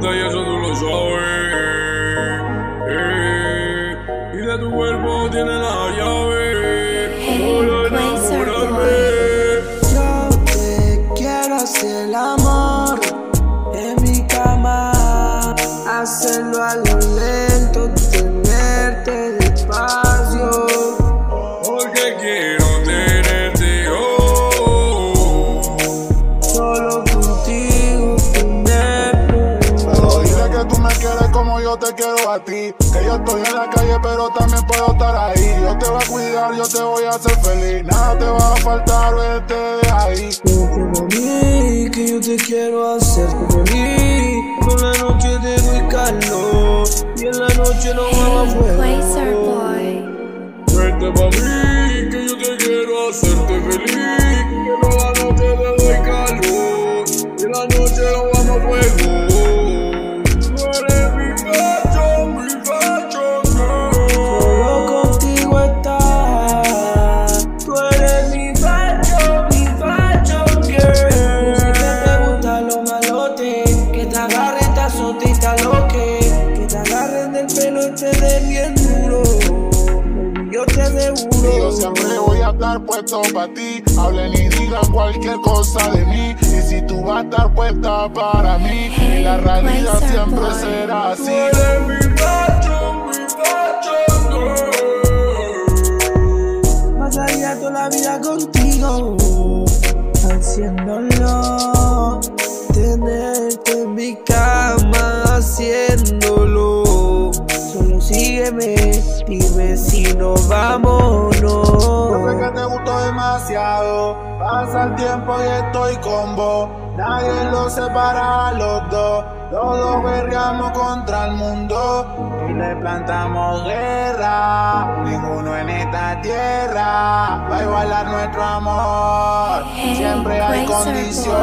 sabes. Eh, y de tu cuerpo tiene la llave. Solo enamorarme. Yo te quiero hacer el amor en mi cama, hacerlo a lo lento, tenerte despacio. Porque quiero yo te quiero a ti. Que yo estoy en la calle, pero también puedo estar ahí. Yo te voy a cuidar, yo te voy a hacer feliz. Nada te va a faltar, vete de ahí. Vete pa' mí, que yo te quiero hacer feliz. Por la noche te doy calor y en la noche no vamos a Placer fuego. boy. Vente pa' mí, aseguro. siempre voy a estar puesto para ti. Hablen y digan cualquier cosa de mí. Y si tú vas a estar puesta para mí, y la realidad siempre boy. será Tú así. eres mi facho, mi facho, girl. Pasaría toda la vida contigo, haciéndolo. Sígueme, dime si nos vamos o Yo sé que no. te gustó demasiado. Pasa el tiempo y estoy con vos. Nadie lo separa a los dos. Los dos guerreamos contra el mundo. Y le plantamos guerra. Ninguno en esta tierra va a igualar nuestro amor. Hey, Siempre hay condición.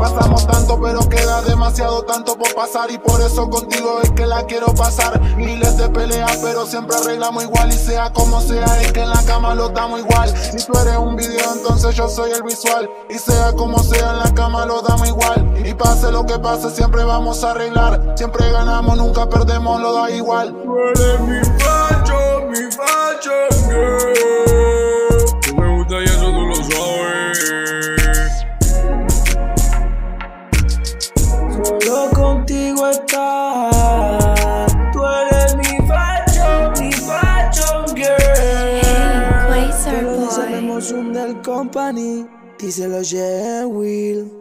Pasamos tanto, pero queda demasiado tanto por pasar. Y por eso contigo es que la quiero pasar. Miles de peleas, pero siempre arreglamos igual. Y sea como sea, es que en la cama lo damos igual. Si tú eres un video, entonces yo soy el visual. Y sea como sea, en la cama lo damos igual. Y pase lo que pase, siempre vamos a arreglar. Siempre ganamos, nunca perdemos, lo da igual. Tú Company y se Will.